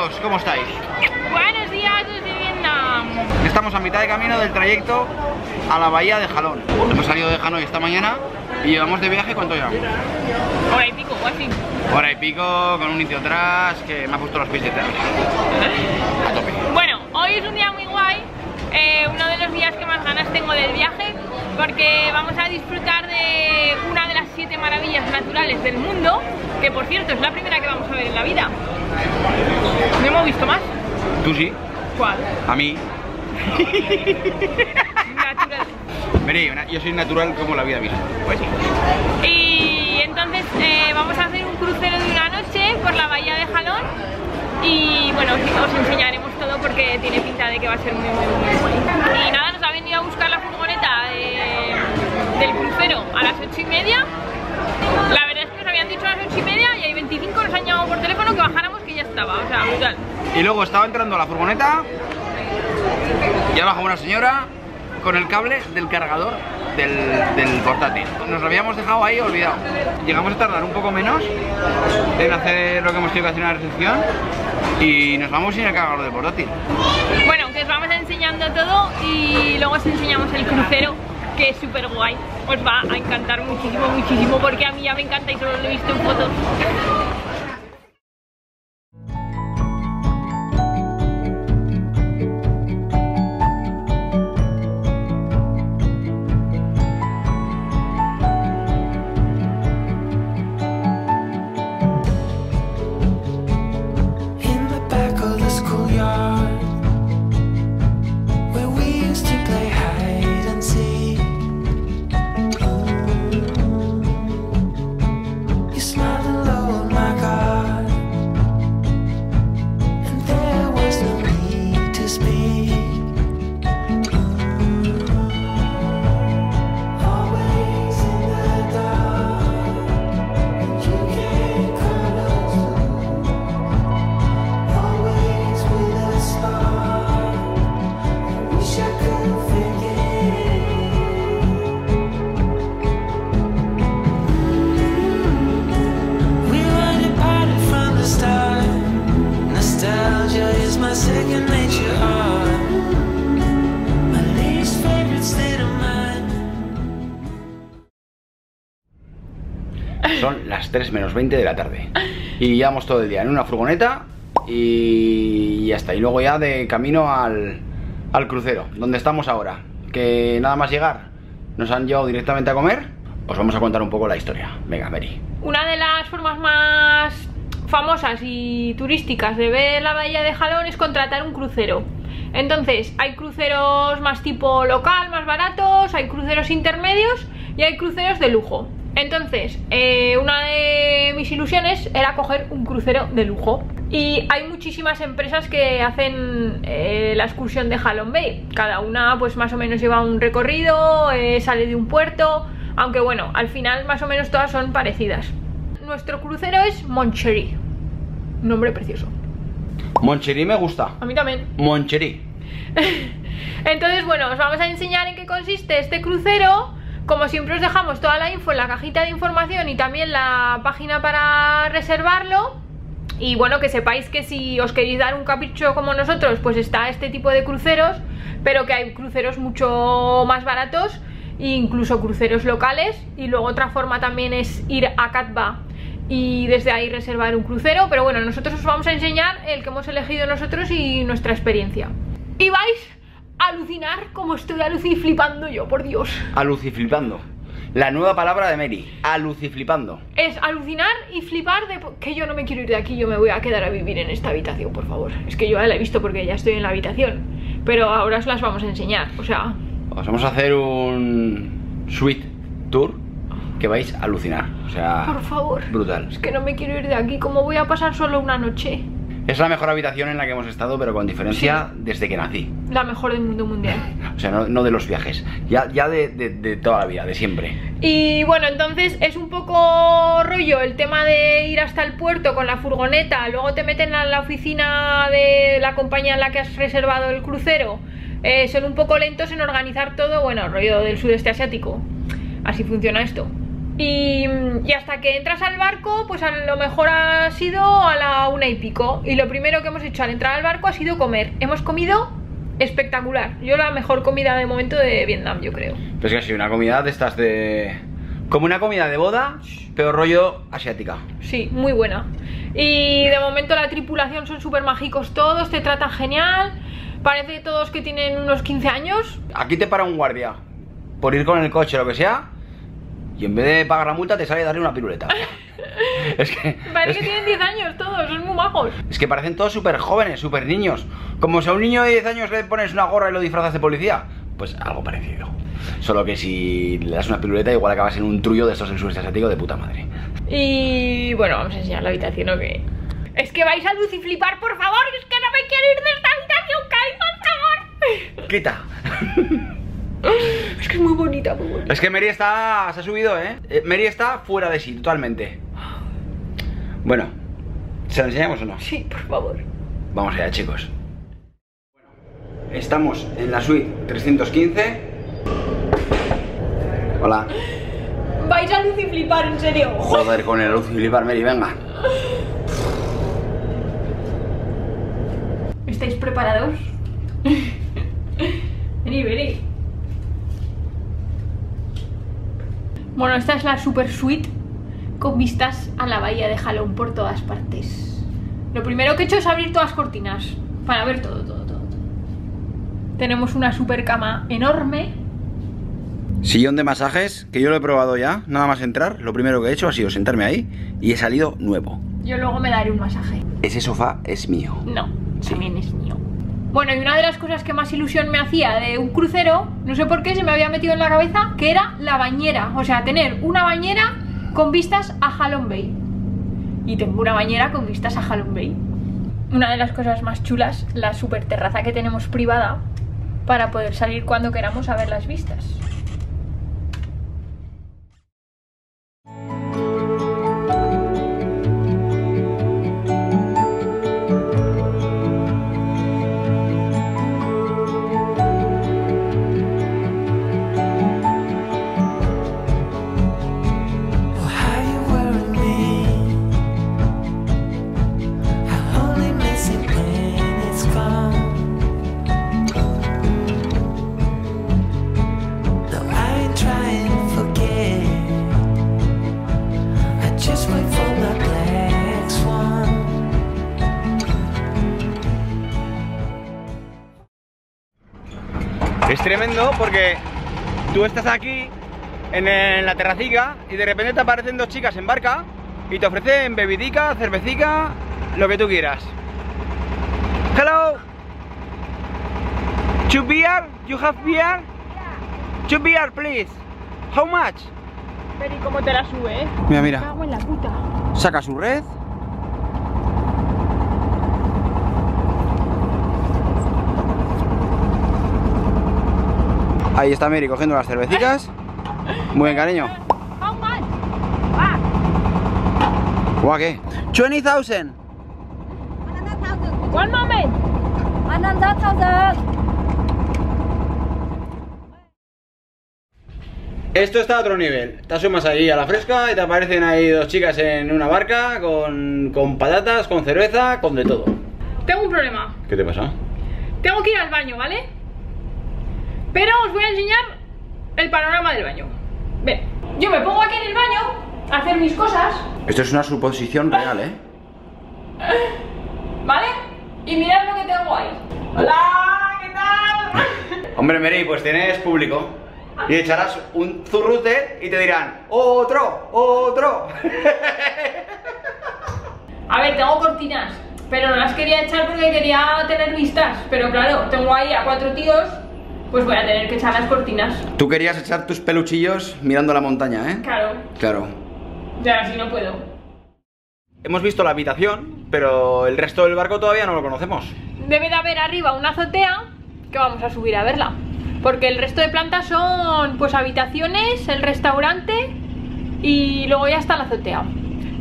¿Cómo estáis? Buenos días desde Vietnam. Estamos a mitad de camino del trayecto a la bahía de Jalón. Hemos salido de Hanoi esta mañana y llevamos de viaje, ¿cuánto llevamos? Hora y pico o así. Hora y pico, con un indio atrás que me ha puesto los pies de atrás. A tope. Bueno, hoy es un día muy guay. eh, uno de los días que más ganas tengo del viaje porque vamos a disfrutar de una de las siete maravillas naturales del mundo que por cierto es la primera que vamos a ver en la vida. ¿No hemos visto más? ¿Tú sí? ¿Cuál? A mí. Natural. Yo soy natural como la vida misma. Pues sí. Y entonces eh, vamos a hacer un crucero de una noche por la bahía de Jalón y bueno, os, os enseñaremos todo porque tiene pinta de que va a ser muy muy muy Y luego estaba entrando la furgoneta y ha bajado una señora con el cable del cargador del, del portátil. Nos lo habíamos dejado ahí olvidado. Llegamos a tardar un poco menos en hacer lo que hemos tenido que hacer en la recepción y nos vamos sin el cargador del portátil. Bueno, que os vamos enseñando todo y luego os enseñamos el crucero que es súper guay. Os va a encantar muchísimo, muchísimo porque a mí ya me encanta y solo lo he visto en fotos. Menos 20 de la tarde. Y llevamos todo el día en una furgoneta y ya está. Y luego ya de camino al, al crucero, donde estamos ahora. Que nada más llegar, nos han llevado directamente a comer. Os vamos a contar un poco la historia. Venga, Mary. Una de las formas más famosas y turísticas de ver la bahía de Jalón es contratar un crucero. Entonces, hay cruceros más tipo local, más baratos, hay cruceros intermedios y hay cruceros de lujo. Entonces, eh, una de mis ilusiones era coger un crucero de lujo. Y hay muchísimas empresas que hacen eh, la excursión de Halong Bay. Cada una pues más o menos lleva un recorrido, eh, sale de un puerto, aunque bueno, al final más o menos todas son parecidas. Nuestro crucero es Monchery. Nombre precioso. Moncherí me gusta. A mí también. Moncherí. Entonces, bueno, os vamos a enseñar en qué consiste este crucero. Como siempre os dejamos toda la info en la cajita de información y también la página para reservarlo. Y bueno, que sepáis que si os queréis dar un capricho como nosotros, pues está este tipo de cruceros, pero que hay cruceros mucho más baratos, incluso cruceros locales. Y luego otra forma también es ir a Catba y desde ahí reservar un crucero. Pero bueno, nosotros os vamos a enseñar el que hemos elegido nosotros y nuestra experiencia. Y vais alucinar como estoy aluciflipando yo, por Dios. Aluciflipando. La nueva palabra de Mary. Aluciflipando. Es alucinar y flipar de que yo no me quiero ir de aquí, yo me voy a quedar a vivir en esta habitación, por favor. Es que yo ya la he visto porque ya estoy en la habitación. Pero ahora os las vamos a enseñar, o sea, Os vamos a hacer un suite tour que vais a alucinar. O sea, por favor. brutal. Es que no me quiero ir de aquí, ¿cómo voy a pasar solo una noche? Es la mejor habitación en la que hemos estado, pero con diferencia desde que nací. La mejor del mundo mundial. O sea, no, no de los viajes, ya, ya de, de- de toda la vida, de siempre. Y bueno, entonces es un poco rollo el tema de ir hasta el puerto con la furgoneta, luego te meten a la oficina de la compañía en la que has reservado el crucero. Eh, son un poco lentos en organizar todo, bueno, rollo del sudeste asiático. Así funciona esto. Y, y hasta que entras al barco, pues a lo mejor ha sido a la una y pico. Y lo primero que hemos hecho al entrar al barco ha sido comer. Hemos comido espectacular. Yo la mejor comida de momento de Vietnam, yo creo. Pero es que ha sido una comida de estas de. Como una comida de boda, pero rollo asiática. Sí, muy buena. Y de momento la tripulación son súper mágicos todos, te tratan genial. Parece todos que tienen unos 15 años. Aquí te para un guardia por ir con el coche o lo que sea, y en vez de pagar la multa te sale darle una piruleta. es que. Parece es que que- tienen 10 años todos, son muy majos. Es que parecen todos súper jóvenes, súper niños. Como si a un niño de 10 años le pones una gorra y lo disfrazas de policía. Pues algo parecido. Solo que si le das una piruleta, igual acabas en un trullo de estos del sureste asiático de puta madre. Y bueno, vamos a enseñar la habitación o qué. Es que vais a luciflipar, por favor, es que no me quiero ir de esta habitación, Kai, por favor. ¡Quita! Es que es muy bonita, muy bonita. Es que Mary está. se ha subido, ¿eh? Eh, Mary está fuera de sí, totalmente. Bueno, ¿se lo enseñamos o no? Sí, por favor. Vamos allá, chicos. Estamos en la suite 315. Hola. Vais a luciflipar, en serio. Joder, con el y Mary, venga. ¿Estáis preparados? vení, vení. Bueno, esta es la super suite con vistas a la bahía de Jalón por todas partes. Lo primero que he hecho es abrir todas las cortinas para ver todo, todo, todo. todo. Tenemos una super cama enorme. Sillón de masajes, que yo lo he probado ya, nada más entrar, lo primero que he hecho ha sido sentarme ahí y he salido nuevo. Yo luego me daré un masaje. Ese sofá es mío. No, Sí. también es mío. Bueno, y una de las cosas que más ilusión me hacía de un crucero, no sé por qué se me había metido en la cabeza, que era la bañera. O sea, tener una bañera con vistas a Halong Bay. Y tengo una bañera con vistas a Halong Bay. Una de las cosas más chulas, la super terraza que tenemos privada para poder salir cuando queramos a ver las vistas. Porque tú estás aquí en, en la terracica y de repente te aparecen dos chicas en barca y te ofrecen bebidica, cervecica, lo que tú quieras. Hello. Two beer? You have beer? Two beer, please. How much? Pero ¿y cómo te la sube, eh? Mira, mira. Cago en la puta. Saca su red. Ahí está Mary cogiendo las cervecitas. Muy bien, cariño. Ah, ¿Guau qué? 20,000. one moment. Esto está a otro nivel. Te asomas ahí a la fresca y te aparecen ahí dos chicas en una barca con, con patatas, con cerveza, con de todo. Tengo un problema. ¿Qué te pasa? Tengo que ir al baño, ¿vale? Pero os voy a enseñar el panorama del baño. Ven, yo me pongo aquí en el baño a hacer mis cosas, Esto es una suposición real, ¿eh? ¿vale? Y mirad lo que tengo ahí. Hola, ¿qué tal? Hombre, Mary, pues tienes público. Y echarás un zurrute y te dirán, ¡otro! ¡otro! A ver, tengo cortinas, pero no las quería echar porque quería tener vistas. Pero claro, tengo ahí a cuatro tíos, pues voy a tener que echar las cortinas. Tú querías echar tus peluchillos mirando la montaña, ¿eh? Claro, Claro. ya así no puedo. Hemos visto la habitación, pero el resto del barco todavía no lo conocemos. Debe de haber arriba una azotea que vamos a subir a verla. Porque el resto de plantas son pues habitaciones, el restaurante y luego ya está la azotea.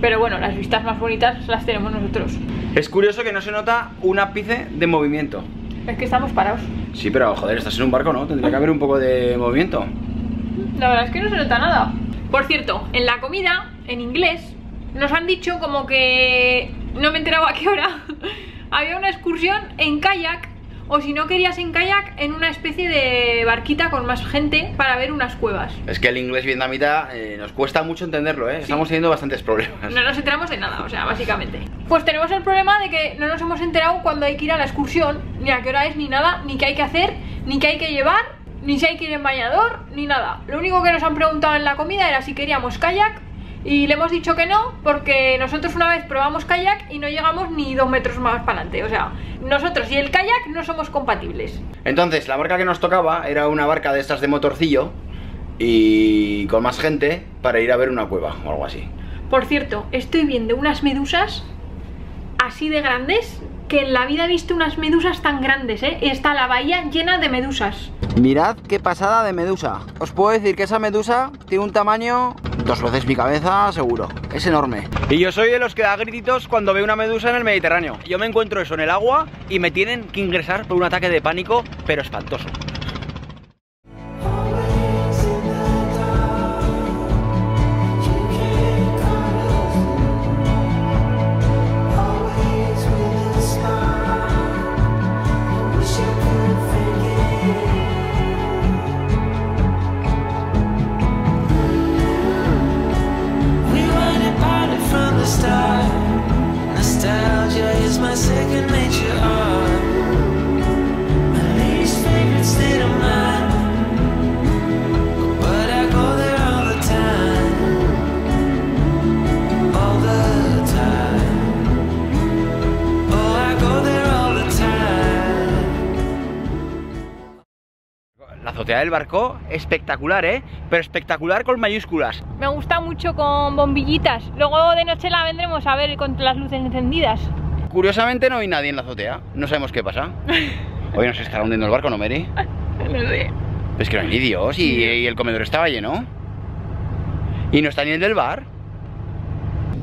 Pero bueno, las vistas más bonitas las tenemos nosotros. Es curioso que no se nota un ápice de movimiento. Es que estamos parados. Sí, pero joder, estás en un barco, ¿no? Tendría que haber un poco de movimiento. La verdad es que no se nota nada. Por cierto, en la comida, en inglés, nos han dicho como que... No me he enterado a qué hora. Había una excursión en kayak o si no querías en kayak, en una especie de barquita con más gente para ver unas cuevas. Es que el inglés vietnamita eh, nos cuesta mucho entenderlo, ¿eh? Sí. Estamos teniendo bastantes problemas. No nos enteramos de nada, o sea, básicamente. Pues tenemos el problema de que no nos hemos enterado cuando hay que ir a la excursión, ni a qué hora es, ni nada, ni qué hay que hacer, ni qué hay que llevar, ni si hay que ir en bañador, ni nada. Lo único que nos han preguntado en la comida era si queríamos kayak y le hemos dicho que no, porque nosotros una vez probamos kayak y no llegamos ni dos metros más para adelante. O sea, nosotros y el kayak no somos compatibles. Entonces, la barca que nos tocaba era una barca de estas de motorcillo y con más gente para ir a ver una cueva o algo así. Por cierto, estoy viendo unas medusas así de grandes que en la vida he visto unas medusas tan grandes, ¿eh? Está la bahía llena de medusas. Mirad qué pasada de medusa. Os puedo decir que esa medusa tiene un tamaño dos veces mi cabeza, seguro. Es enorme. Y yo soy de los que da grititos cuando veo una medusa en el Mediterráneo. Yo me encuentro eso en el agua y me tienen que ingresar por un ataque de pánico, pero espantoso. Del barco, espectacular, ¿eh? Pero espectacular con mayúsculas. Me gusta mucho con bombillitas. Luego de noche la vendremos a ver con las luces encendidas. Curiosamente no hay nadie en la azotea. No sabemos qué pasa. Hoy nos estará hundiendo el barco, ¿no, Mary? No sé. Es que no hay ni Dios y, y el comedor estaba lleno. Y no está ni el del bar.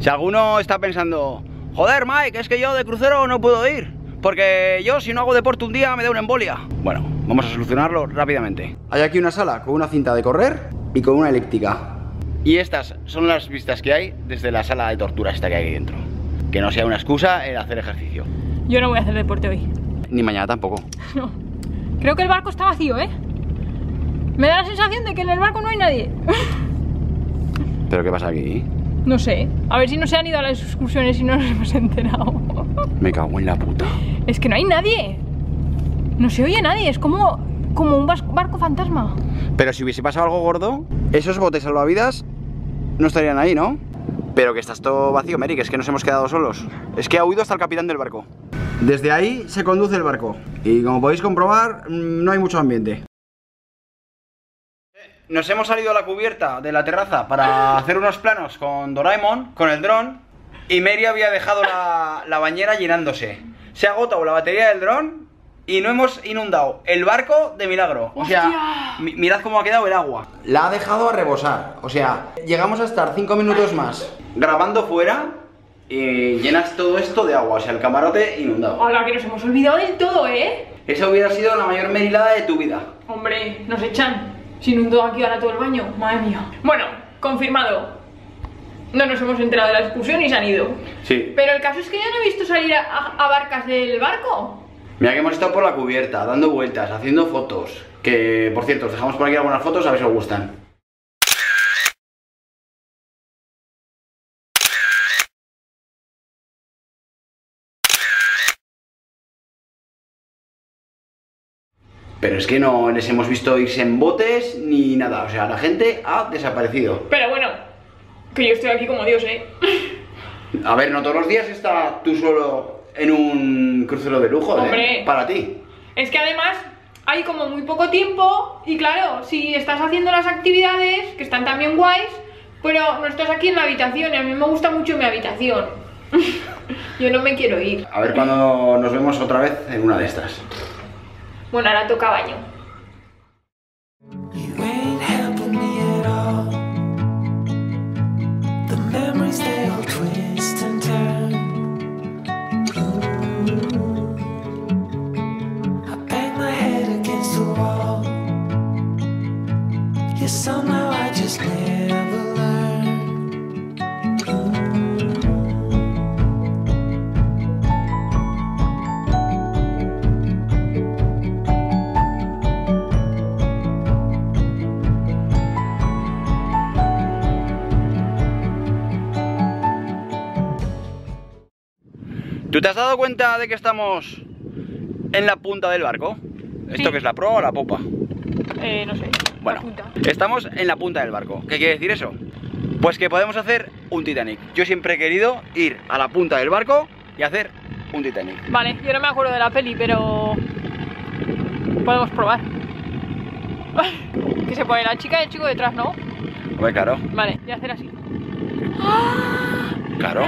Si alguno está pensando, joder, Mike, es que yo de crucero no puedo ir. Porque yo, si no hago deporte un día, me da una embolia. Bueno, vamos a solucionarlo rápidamente. Hay aquí una sala con una cinta de correr y con una eléctrica. Y estas son las vistas que hay desde la sala de tortura esta que hay ahí dentro. Que no sea una excusa el hacer ejercicio. Yo no voy a hacer deporte hoy. Ni mañana tampoco. No. Creo que el barco está vacío, ¿eh? Me da la sensación de que en el barco no hay nadie. ¿Pero qué pasa aquí? No sé. A ver si no se han ido a las excursiones y no nos hemos enterado. Me cago en la puta. Es que no hay nadie. No se oye nadie. Es como, como un barco fantasma. Pero si hubiese pasado algo gordo, esos botes salvavidas no estarían ahí, ¿no? Pero que está todo vacío, Mary, que es que nos hemos quedado solos. Es que ha huido hasta el capitán del barco. Desde ahí se conduce el barco. Y como podéis comprobar, mm, no hay mucho ambiente. Nos hemos salido a la cubierta de la terraza para hacer unos planos con Doraemon, con el dron, y Mary había dejado la, la bañera llenándose. Se ha agotado la batería del dron y no hemos inundado el barco de milagro. O sea, mirad cómo ha quedado el agua. La ha dejado a rebosar. O sea, llegamos a estar 5 minutos más grabando fuera y llenas todo esto de agua. O sea, el camarote inundado. Hola, que nos hemos olvidado del todo, ¿eh? Esa hubiera sido la mayor merilada de tu vida. Hombre, nos echan. Si inundó aquí ahora todo el baño. Madre mía. Bueno, confirmado. No nos hemos enterado de la excursión y se han ido. Sí. Pero el caso es que yo no he visto salir a, a- a barcas del barco. Mira que hemos estado por la cubierta, dando vueltas, haciendo fotos. Que, por cierto, os dejamos por aquí algunas fotos a ver si os gustan. Pero es que no les hemos visto irse en botes ni nada. O sea, la gente ha desaparecido. Pero bueno, que yo estoy aquí como Dios, ¿eh? A ver, no todos los días está tú solo en un crucero de lujo, ¿eh? Hombre. Para ti. Es que además hay como muy poco tiempo y claro, si estás haciendo las actividades, que están también guays, pero no estás aquí en la habitación y a mí me gusta mucho mi habitación. Yo no me quiero ir. A ver cuando nos vemos otra vez en una de estas. Bueno, ahora toca baño. ¿Tú te has dado cuenta de que estamos en la punta del barco? ¿Esto Sí. que es la proa o la popa? Eh, no sé. Bueno, estamos en la punta del barco. ¿Qué quiere decir eso? Pues que podemos hacer un Titanic. Yo siempre he querido ir a la punta del barco y hacer un Titanic. Vale, yo no me acuerdo de la peli, pero podemos probar. que se pone la chica y el chico detrás, ¿no? Hombre, claro, Vale, y hacer así. claro.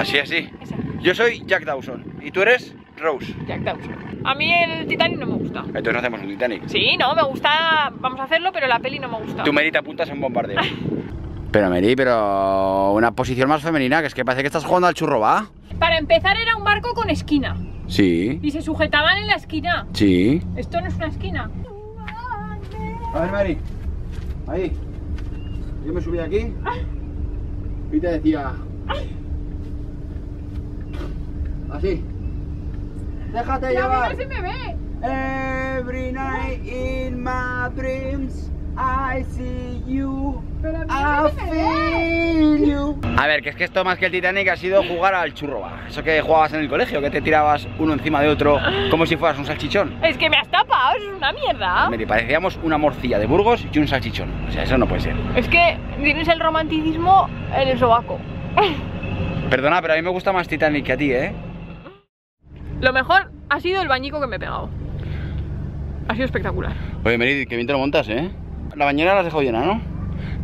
Así, así. Esa, Yo soy Jack Dawson y tú eres Rose. Jack Dawson. A mí el Titanic no me gusta. Entonces no hacemos un Titanic. Sí, no, me gusta. Vamos a hacerlo, pero la peli no me gusta. Tú, Mary, te apuntas en bombardeo. Pero, Mary, pero una posición más femenina, que es que parece que estás jugando al churro, ¿va? Para empezar, era un barco con esquina. Sí, Y se sujetaban en la esquina. sí. Esto no es una esquina. A ver, Mary. Ahí. Yo me subí aquí y te decía. Así. Déjate llevar. me ve. Every night in my dreams I see you. Pero I feel you. A ver, que es que esto más que el Titanic ha sido jugar al churro. va. Eso que jugabas en el colegio, que te tirabas uno encima de otro como si fueras un salchichón. Es que me has tapado, es una mierda. Mary, parecíamos una morcilla de Burgos y un salchichón. O sea, eso no puede ser. Es que tienes el romanticismo en el sobaco. Perdona, pero a mí me gusta más Titanic que a ti, ¿eh? Lo mejor ha sido el bañico que me he pegado. Ha sido espectacular. Oye, Mary, que bien te lo montas, ¿eh? La bañera la has dejado llena, ¿no?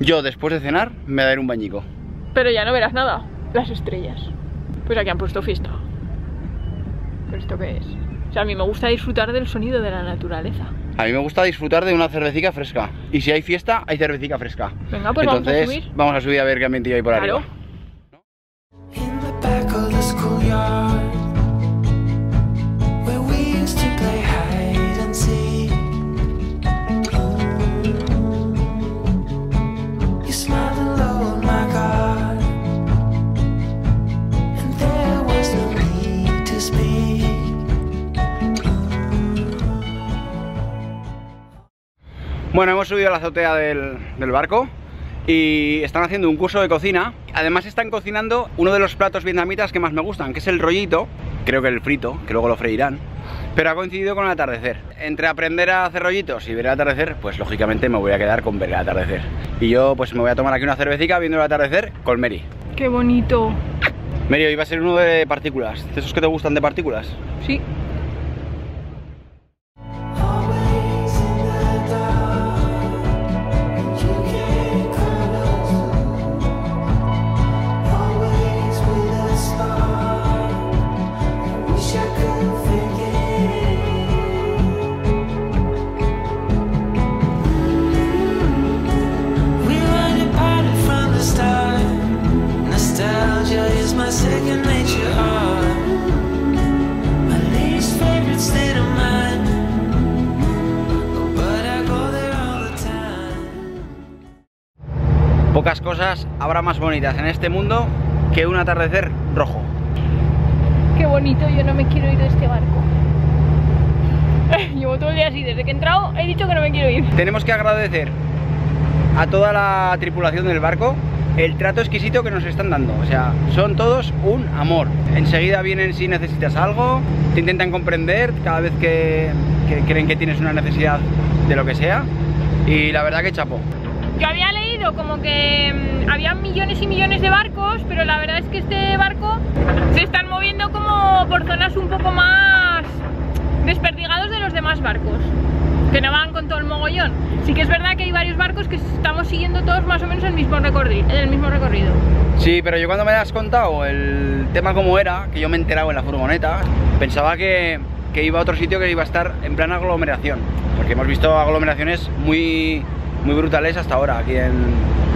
Yo, después de cenar, me daré un bañico. Pero ya no verás nada. Las estrellas. Pues aquí han puesto fiesta. ¿Pero esto qué es? O sea, a mí me gusta disfrutar del sonido de la naturaleza. A mí me gusta disfrutar de una cervecita fresca. Y si hay fiesta, hay cervecita fresca. Venga, pues vamos a Entonces, subir. vamos a subir a ver qué ambiente hay por Claro. arriba. Bueno, hemos subido a la azotea del, del barco y están haciendo un curso de cocina. Además están cocinando uno de los platos vietnamitas que más me gustan, que es el rollito, creo que el frito, que luego lo freirán. Pero ha coincidido con el atardecer. Entre aprender a hacer rollitos y ver el atardecer, pues lógicamente me voy a quedar con ver el atardecer. Y yo pues me voy a tomar aquí una cervecita viendo el atardecer con Mary. Qué bonito. Mary, hoy va a ser uno de partículas, de esos que te gustan de partículas. Sí. Más bonitas en este mundo que un atardecer rojo. Qué bonito, yo no me quiero ir de este barco. Llevo todo el día así, desde que he entrado he dicho que no me quiero ir. Tenemos que agradecer a toda la tripulación del barco el trato exquisito que nos están dando. O sea, son todos un amor. Enseguida vienen si necesitas algo, te intentan comprender cada vez que, que creen que tienes una necesidad de lo que sea. Y la verdad que chapo. Yo había leído como que mm, había millones y millones de barcos, pero la verdad es que este barco se están moviendo como por zonas un poco más desperdigados de los demás barcos, que no van con todo el mogollón. Sí que es verdad que hay varios barcos que estamos siguiendo todos más o menos el mismo recorrido. El mismo recorrido. Sí, pero yo cuando me has contado el tema como era, que yo me he enterado en la furgoneta, pensaba que, que iba a otro sitio que iba a estar en plan aglomeración. Porque hemos visto aglomeraciones muy, muy brutales hasta ahora aquí en,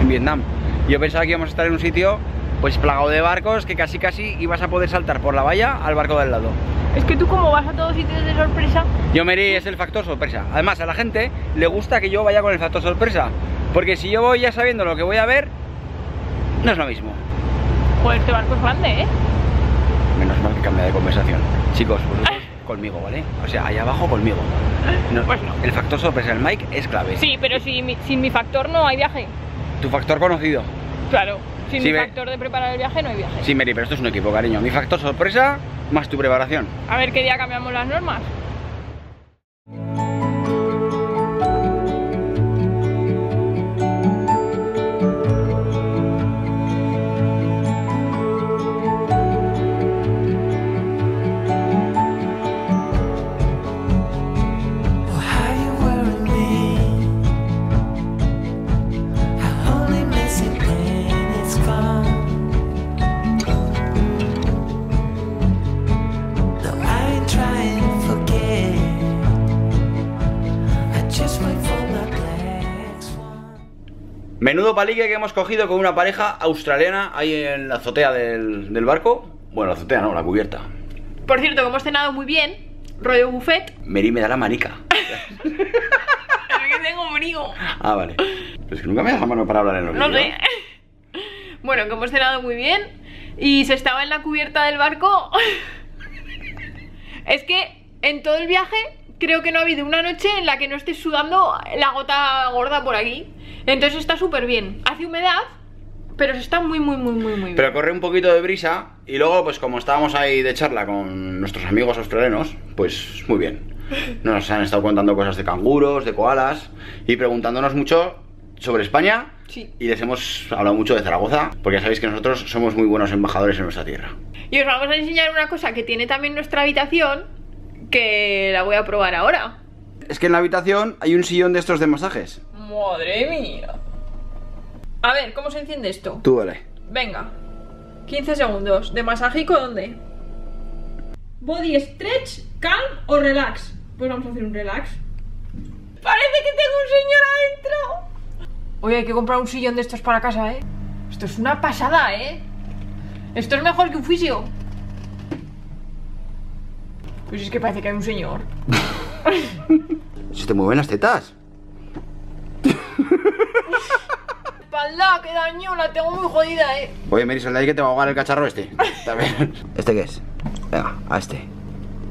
en Vietnam. Yo pensaba que íbamos a estar en un sitio pues plagado de barcos que casi casi ibas a poder saltar por la valla al barco del lado. Es que tú como vas a todos sitios de sorpresa. Yo Mary es el factor sorpresa. Además a la gente le gusta que yo vaya con el factor sorpresa. Porque si yo voy ya sabiendo lo que voy a ver, no es lo mismo. Joder, este barco es grande, ¿eh? Menos mal que cambia de conversación. Chicos, vosotros conmigo, ¿vale? O sea, allá abajo conmigo. No, Pues no. El factor sorpresa, el mic es clave. Sí, pero si mi- sin mi factor no hay viaje. Tu factor conocido. Claro. Sin Sí, mi factor de preparar el viaje no hay viaje. Sí, Mary, pero esto es un equipo, cariño. Mi factor sorpresa más tu preparación. A ver qué día cambiamos las normas. Menudo palique que hemos cogido con una pareja australiana ahí en la azotea del, del barco. Bueno, la azotea no, la cubierta. Por cierto, que hemos cenado muy bien. Rollo buffet. Mary me da la manica. Es que tengo frío. Ah, vale. Pero es que nunca me das la mano para hablar en los No sé. Bueno, que hemos cenado muy bien. Y se estaba en la cubierta del barco. Es que en todo el viaje creo que no ha habido una noche en la que no estés sudando la gota gorda por aquí. Entonces está súper bien. Hace humedad, pero está muy, muy, muy, muy, muy bien. Pero corre un poquito de brisa y luego, pues como estábamos ahí de charla con nuestros amigos australianos, pues muy bien. Nos han estado contando cosas de canguros, de koalas y preguntándonos mucho sobre España. Sí. Y les hemos hablado mucho de Zaragoza, porque ya sabéis que nosotros somos muy buenos embajadores en nuestra tierra. Y os vamos a enseñar una cosa que tiene también nuestra habitación, que la voy a probar ahora. Es que en la habitación hay un sillón de estos de masajes. Madre mía. A ver, ¿cómo se enciende esto? Tú dale. Venga. 15 segundos. ¿De masajico dónde? Body stretch, calm o relax. Pues vamos a hacer un relax. Parece que tengo un señor adentro. Oye, hay que comprar un sillón de estos para casa, ¿eh? Esto es una pasada, ¿eh? Esto es mejor que un fisio. Pues es que parece que hay un señor. ¿Se te mueven las tetas? Espalda, que daño, la tengo muy jodida, ¿eh? Oye, Mary, sal de ahí que te va a ahogar el cacharro este. Bien. ¿Este qué es? Venga, a este.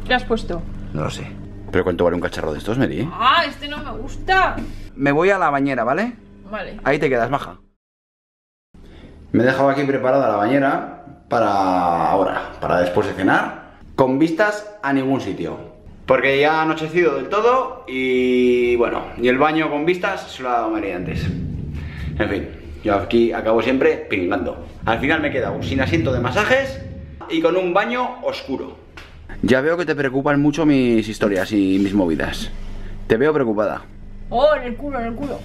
¿Qué has puesto? No lo sé. ¿Pero cuánto vale un cacharro de estos, Mary? Ah, este no me gusta. Me voy a la bañera, ¿vale? Vale. Ahí te quedas, maja. Me he dejado aquí preparada la bañera para ahora, para después de cenar, con vistas a ningún sitio. Porque ya ha anochecido del todo y bueno, y el baño con vistas se lo ha dado María antes. En fin, yo aquí acabo siempre pingando. Al final me he quedado sin asiento de masajes y con un baño oscuro. Ya veo que te preocupan mucho mis historias y mis movidas. Te veo preocupada. Oh, en el culo, en el culo.